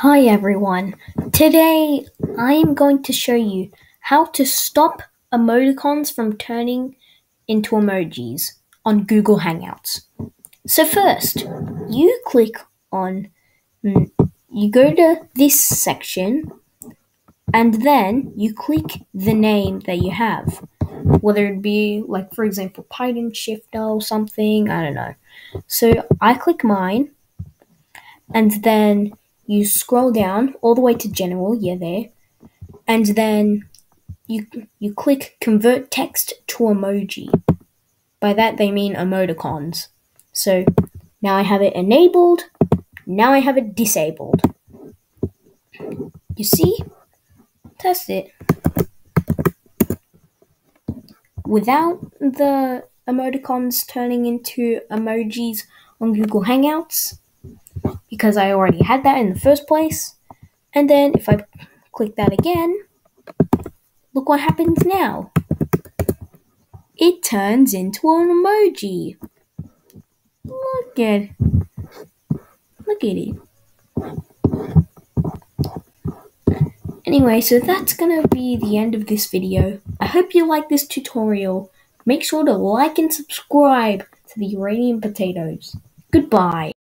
Hi everyone. Today I am going to show you how to stop emoticons from turning into emojis on Google Hangouts. So first, you click on mm, you go to this section and then you click the name that you have. Whether it be like for example Python Shifter or something, I don't know. So I click mine and then you scroll down all the way to general, yeah, there, and then you you click convert text to emoji. By that they mean emoticons. So now I have it enabled. Now I have it disabled. You see? Test it. Without the emoticons turning into emojis on Google Hangouts, because I already had that in the first place. And then if I click that again, look what happens now. It turns into an emoji. Look at look at it. Anyway, so that's gonna be the end of this video. I hope you like this tutorial. Make sure to like and subscribe to the Uranium Potatoez. Goodbye.